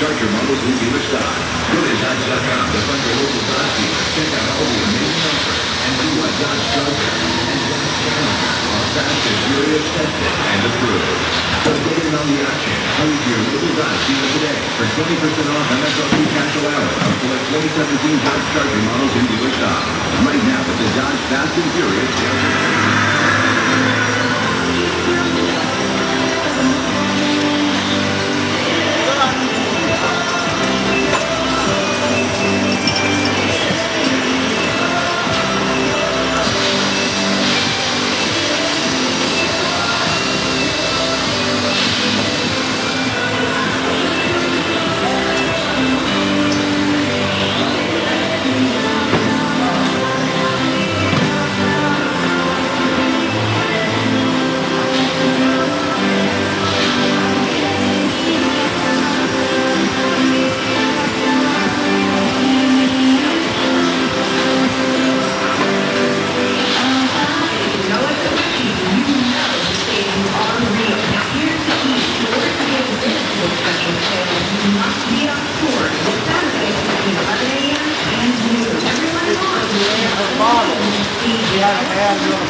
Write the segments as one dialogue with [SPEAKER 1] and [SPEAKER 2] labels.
[SPEAKER 1] 2017 Dodge Charger models in stock. Go to Dodge.com to find your local Dodge dealer. Check out all the amazing offers and see why Dodge Charger and Dodge Challenger are fast and furious tested and approved. So get in on the action. Hurry to your local Dodge dealer today for 20% off MSRP cash allowance on select 2017 Dodge Charger models in dealer stock. Right now at the Dodge Fast and Furious sales.
[SPEAKER 2] Have. You.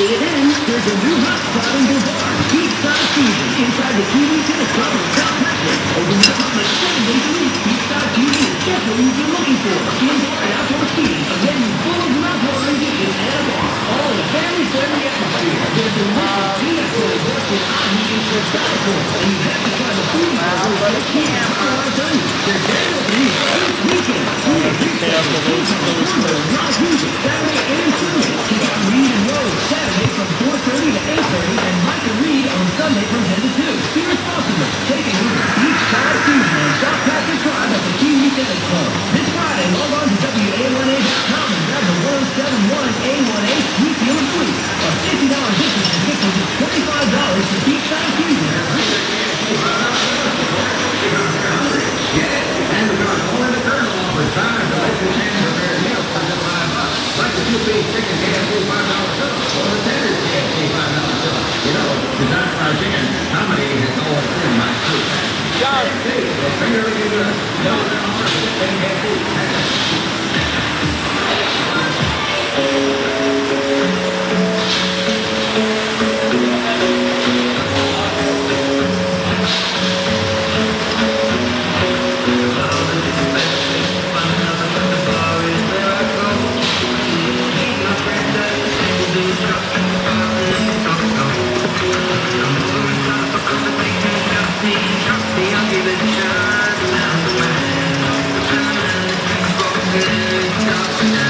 [SPEAKER 3] There's a new hot spot in. Beach side season inside the TV Tennis in on the inside platform. And you have to try the food market where The
[SPEAKER 4] two-piece chicken KFC five dollar fillet or the tender KFC five dollar fillet. You know, the Dutch fried chicken, somebody has always been my soup.
[SPEAKER 2] John.
[SPEAKER 4] See, the finger in the no, no, no, KFC. Yeah.